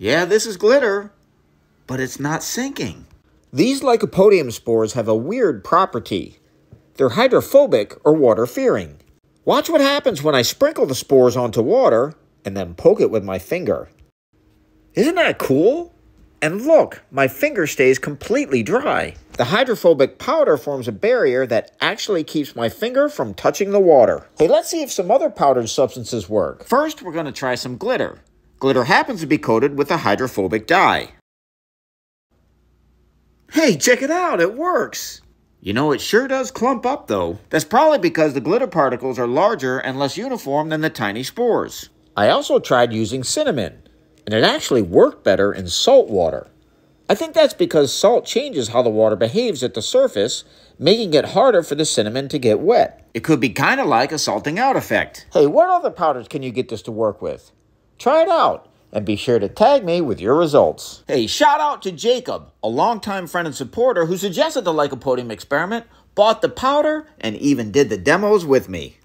Yeah, this is glitter, but it's not sinking. These lycopodium spores have a weird property. They're hydrophobic or water-fearing. Watch what happens when I sprinkle the spores onto water and then poke it with my finger. Isn't that cool? And look, my finger stays completely dry. The hydrophobic powder forms a barrier that actually keeps my finger from touching the water. Hey, let's see if some other powdered substances work. First, we're going to try some glitter. Glitter happens to be coated with a hydrophobic dye. Hey, check it out, it works! You know, it sure does clump up though. That's probably because the glitter particles are larger and less uniform than the tiny spores. I also tried using cinnamon, and it actually worked better in salt water. I think that's because salt changes how the water behaves at the surface, making it harder for the cinnamon to get wet. It could be kind of like a salting out effect. Hey, what other powders can you get this to work with? Try it out, and be sure to tag me with your results. Hey, shout out to Jacob, a longtime friend and supporter who suggested the lycopodium experiment, bought the powder, and even did the demos with me.